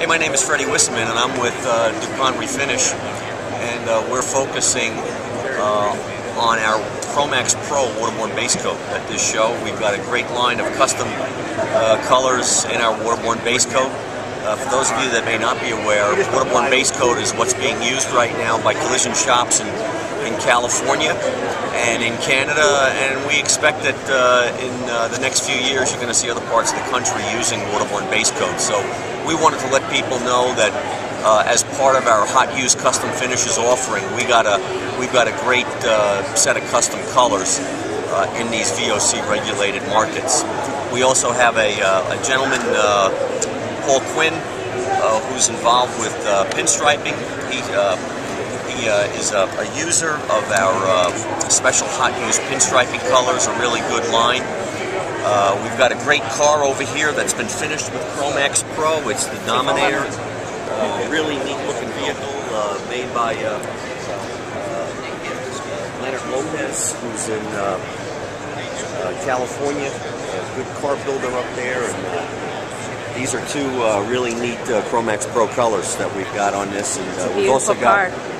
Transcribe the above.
Hey, my name is Freddie Wisserman, and I'm with uh, DuPont Refinish, and uh, we're focusing uh, on our Chromax Pro waterborne base coat at this show. We've got a great line of custom uh, colors in our waterborne base coat. Uh, for those of you that may not be aware, waterborne base coat is what's being used right now by collision shops in, in California and in Canada, and we expect that uh, in uh, the next few years you're going to see other parts of the country using waterborne base coat. So we wanted to let people know that uh, as part of our Hot Hues custom finishes offering, we got a we've got a great uh, set of custom colors uh, in these VOC regulated markets. We also have a, uh, a gentleman, Paul Quinn, who's involved with pinstriping. He he is a, a, user of our special Hot Hues pinstriping colors, a really good line. Uh, we've got a great car over here that's been finished with Chromax Pro. It's the Dominator. Uh, really neat looking vehicle uh, made by uh, uh, Leonard Lopez, who's in uh, California. A good car builder up there. And these are two really neat Chromax Pro colors that we've got on this. And we've also got. Car.